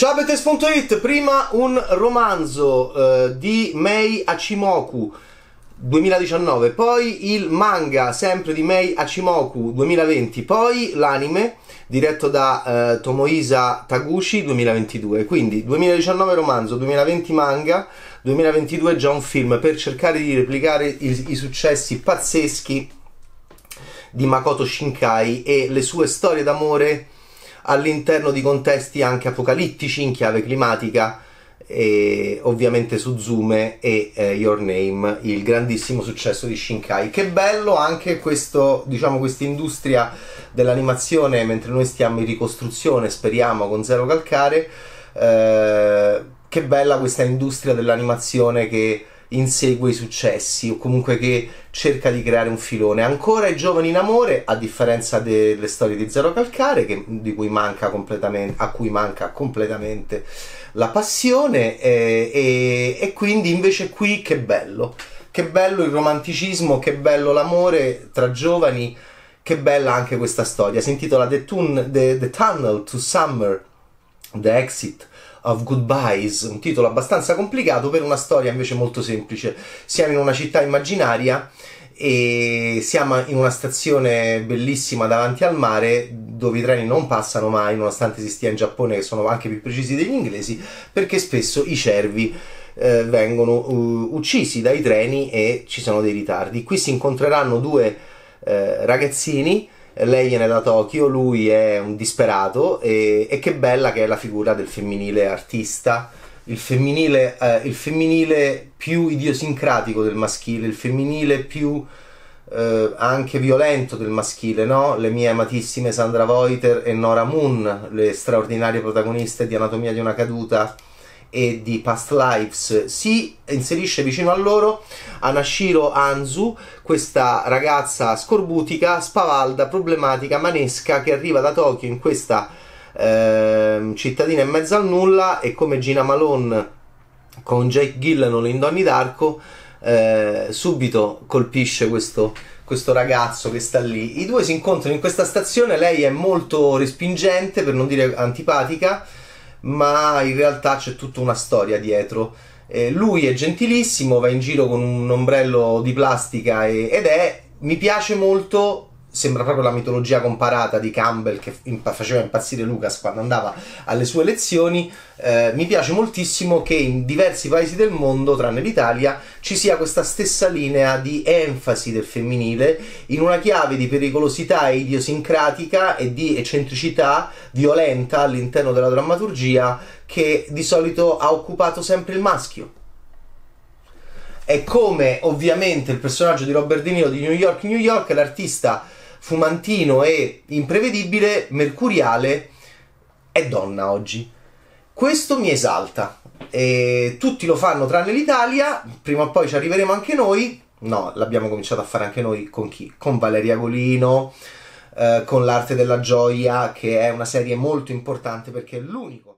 Ciao Betes.it, prima un romanzo uh, di Mei Hachimoku 2019, poi il manga sempre di Mei Hachimoku 2020, poi l'anime diretto da uh, Tomoisa Taguchi 2022. Quindi 2019 romanzo, 2020 manga, 2022 già un film per cercare di replicare i, i successi pazzeschi di Makoto Shinkai e le sue storie d'amore all'interno di contesti anche apocalittici in chiave climatica e ovviamente Suzume e eh, Your Name, il grandissimo successo di Shinkai. Che bello anche questo, diciamo, questa industria dell'animazione mentre noi stiamo in ricostruzione, speriamo con zero calcare. Eh, che bella questa industria dell'animazione che insegue i successi o comunque che cerca di creare un filone. Ancora i giovani in amore, a differenza delle storie di Zero Calcare, che, di cui manca completamente, a cui manca completamente la passione, e, e, e quindi invece qui che bello. Che bello il romanticismo, che bello l'amore tra giovani, che bella anche questa storia. Si intitola The, Tun- The, The Tunnel to Summer, The Exit of Goodbyes, un titolo abbastanza complicato per una storia invece molto semplice. Siamo in una città immaginaria e siamo in una stazione bellissima davanti al mare dove i treni non passano mai nonostante si stia in Giappone che sono anche più precisi degli inglesi perché spesso i cervi eh, vengono uh, uccisi dai treni e ci sono dei ritardi. Qui si incontreranno due eh, ragazzini lei viene da Tokyo, lui è un disperato e, e che bella che è la figura del femminile artista, il femminile, eh, il femminile più idiosincratico del maschile, il femminile più eh, anche violento del maschile, no? Le mie amatissime Sandra Voiter e Nora Moon, le straordinarie protagoniste di Anatomia di una caduta e di Past Lives si inserisce vicino a loro Anashiro Anzu, questa ragazza scorbutica, spavalda, problematica, manesca che arriva da Tokyo in questa eh, cittadina in mezzo al nulla e come Gina Malone con Jake Gillenall in Donnie Darko eh, subito colpisce questo, questo ragazzo che sta lì. I due si incontrano in questa stazione, lei è molto respingente, per non dire antipatica, ma in realtà c'è tutta una storia dietro. Eh, lui è gentilissimo, va in giro con un ombrello di plastica e, ed è, mi piace molto sembra proprio la mitologia comparata di Campbell che faceva impazzire Lucas quando andava alle sue lezioni. Eh, mi piace moltissimo che in diversi paesi del mondo, tranne l'Italia, ci sia questa stessa linea di enfasi del femminile in una chiave di pericolosità idiosincratica e di eccentricità violenta all'interno della drammaturgia che di solito ha occupato sempre il maschio è come ovviamente il personaggio di Robert De Niro di New York New York l'artista fumantino e imprevedibile, mercuriale, è donna oggi. Questo mi esalta. E tutti lo fanno tranne l'Italia, prima o poi ci arriveremo anche noi. No, l'abbiamo cominciato a fare anche noi con chi? Con Valeria Golino, eh, con L'arte della gioia, che è una serie molto importante perché è l'unico